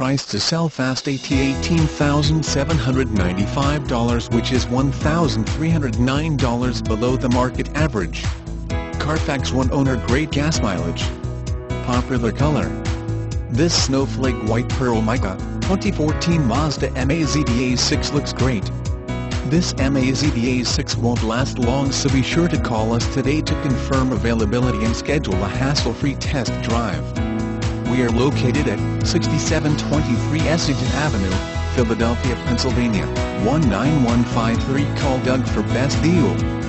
price to sell fast at $18,795 which is $1,309 below the market average. Carfax One owner great gas mileage. Popular color. This snowflake white pearl mica, 2014 Mazda MAZDA 6 looks great. This MAZDA 6 won't last long so be sure to call us today to confirm availability and schedule a hassle-free test drive. We are located at 6723 Essington Avenue, Philadelphia, Pennsylvania, 19153 Call Doug for best deal.